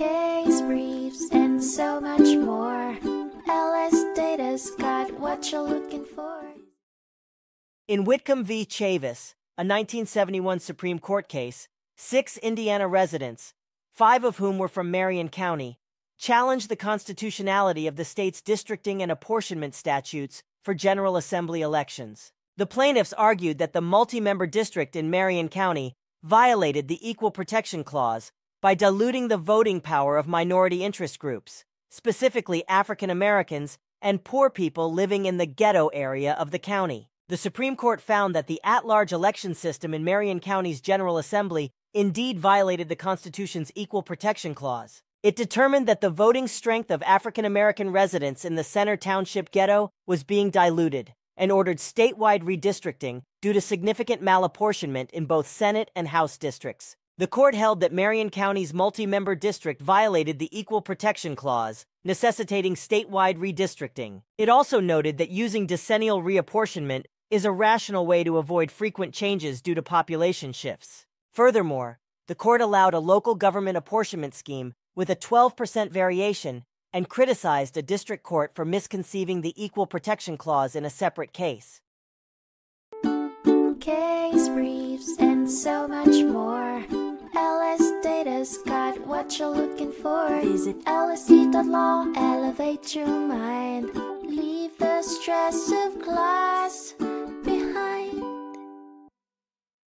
case briefs, and so much more. LS Data's got what you're looking for. In Whitcomb v. Chavis, a 1971 Supreme Court case, six Indiana residents, five of whom were from Marion County, challenged the constitutionality of the state's districting and apportionment statutes for General Assembly elections. The plaintiffs argued that the multi member district in Marion County violated the Equal Protection Clause by diluting the voting power of minority interest groups, specifically African Americans and poor people living in the ghetto area of the county. The Supreme Court found that the at large election system in Marion County's General Assembly indeed violated the Constitution's Equal Protection Clause. It determined that the voting strength of African American residents in the Center Township ghetto was being diluted and ordered statewide redistricting due to significant malapportionment in both Senate and House districts. The court held that Marion County's multi member district violated the Equal Protection Clause, necessitating statewide redistricting. It also noted that using decennial reapportionment is a rational way to avoid frequent changes due to population shifts. Furthermore, the court allowed a local government apportionment scheme with a 12% variation and criticized a district court for misconceiving the Equal Protection Clause in a separate case. Case briefs, and so much more. Got what you're looking for. Visit lsd.law, elevate your mind. Leave the stress of class.